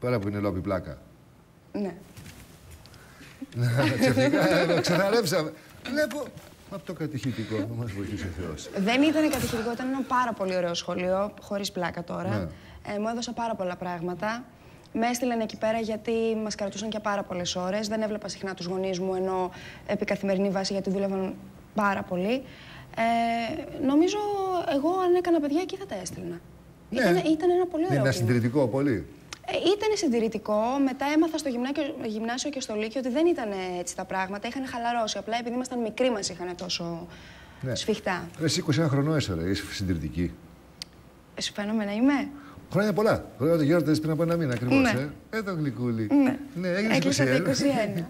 Πέρα από Πινελόπη πλάκα. Ναι. Ξαφνικά ε, ξαναρέψαμε. Βλέπω από το κατηχητικό. Να μας βοηθήσει ο Θεός. Δεν ήταν κατηχητικό, ήταν ένα πάρα πολύ ωραίο σχολείο, χωρίς πλάκα τώρα. Ναι. Ε, μου έδωσα πάρα πολλά πράγματα. Με έστειλαν εκεί πέρα γιατί μας κρατούσαν και πάρα πολλές ώρες. Δεν έβλεπα συχνά τους γονείς μου ενώ επί καθημερινή βάση γιατί δούλευαν πάρα πολύ. Ε, νομίζω εγώ αν έκανα παιδιά εκεί θα τα έστελνα. Ναι. Ήταν, ήταν ένα πολύ Ναι, ωραίο ήταν κλίμα. συντηρητικό πολύ. Ε, ήταν συντηρητικό. Μετά έμαθα στο γυμνάσιο, γυμνάσιο και στο Λύκειο ότι δεν ήταν έτσι τα πράγματα. Είχαν χαλαρώσει. Απλά επειδή ήμασταν μικροί μας είχαν τόσο Ναι. σφιχτά. Ρε, εσύ 21 χρονών είσαι, ρε, είσαι συντηρητική. Ε, Σου φαίνομαι να είμαι. Χρόνια πολλά. Χρόνια το γιόρταζε πριν από ένα μήνα ακριβώς. Ναι. Ε. ε, το γλυκούλι. Ναι. ναι έγινες Έκλεισα το 21. 21.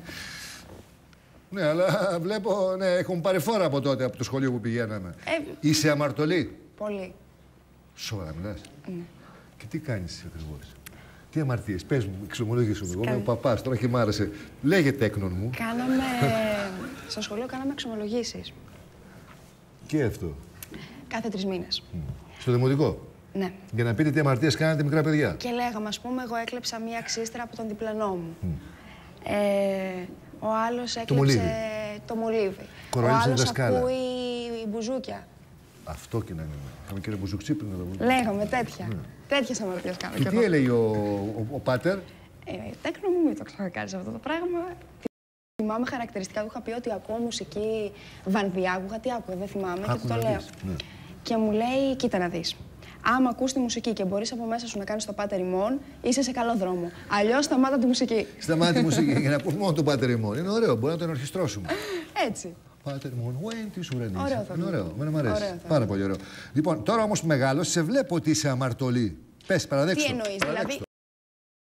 ναι, αλλά βλέπω, ναι, έχουν πάρει φόρα από τότε, από το σχολείο που πηγαίναμε. Ε, Είσαι αμαρτωλή. πολύ. Σοβαρά μιλάς. Ναι. Και τι κάνεις ακριβώς; Τι αμαρτίες, πες μου, εξομολογήσου μου. Εγώ είμαι ο Κάνω. παπάς, τώρα και μ' άρεσε. Λέγε τέκνον μου. Κάναμε. στο σχολείο κάναμε εξομολογήσεις. Και αυτό. Κάθε τρεις μήνες. Στο δημοτικό. Ναι. Για να πείτε τι αμαρτίες κάνετε μικρά παιδιά. Και λέγαμε, ας πούμε, εγώ έκλεψα μία ξύστρα από τον διπλανό μου. Ε, ο άλλος έκλεψε μολύβι. το μολύβι. Ο Κοροϊδεύσε τη άλλος δασκάλα. ακούει μπουζούκια. Αυτό και να είναι. Είχαμε κύριε Μπουζουξή πριν εδώ. Λέγαμε τέτοια. Τέτοιε αμαρτίε κάνω Και κι τι εγώ. έλεγε ο, ο, ο πάτερ; Ε, τέκνο μου, μην το ξανακάνει αυτό το πράγμα. Θυμάμαι χαρακτηριστικά του είχα πει ότι ακούω μουσική βανδιά, άκουγα τι άκουγα, δεν θυμάμαι και Άκου του το να λέω. δεις, ναι. Και μου λέει, κοίτα να δεις. Άμα ακούς τη μουσική και μπορείς από μέσα σου να κάνεις το πάτερ ημών, είσαι σε καλό δρόμο. Αλλιώς σταμάτα τη μουσική. Σταμάτη τη μουσική για να ακούς μόνο τον πάτερ ημών. Είναι ωραίο, μπορεί να τον ενορχιστρώσουμε. Έτσι. Πάτερ ημών, ουέν της ουρανής. Ωραίο θα Είναι είναι. ωραίο, εμένα μου αρέσει. Ωραίο θα Πάρα πολύ ωραίο. Λοιπόν, τώρα όμως μεγάλο, σε βλέπω ότι είσαι αμαρτωλή. Πες, παραδέξου. Τι το. εννοείς, Παραδέξου δηλαδή, το.